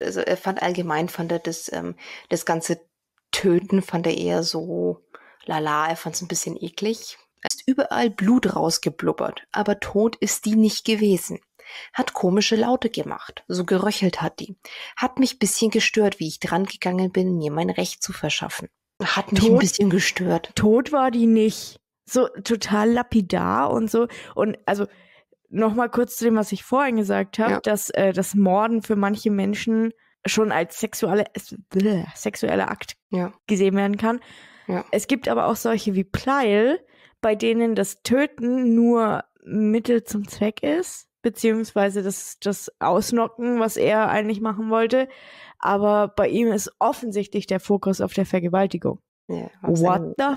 Also er fand allgemein, fand er das, ähm, das ganze Töten fand er eher so lala, er fand es ein bisschen eklig. Es ist überall Blut rausgeblubbert, aber tot ist die nicht gewesen. Hat komische Laute gemacht, so geröchelt hat die. Hat mich bisschen gestört, wie ich dran gegangen bin, mir mein Recht zu verschaffen. Hat mich Tot? ein bisschen gestört. Tot war die nicht. So total lapidar und so. Und also nochmal kurz zu dem, was ich vorhin gesagt habe, Ja. dass äh, das Morden für manche Menschen schon als sexuelle, bläh, sexueller Akt Ja. gesehen werden kann. Ja. Es gibt aber auch solche wie Pleil, bei denen das Töten nur Mittel zum Zweck ist, beziehungsweise das, das Ausnocken, was er eigentlich machen wollte. Aber bei ihm ist offensichtlich der Fokus auf der Vergewaltigung. ja What the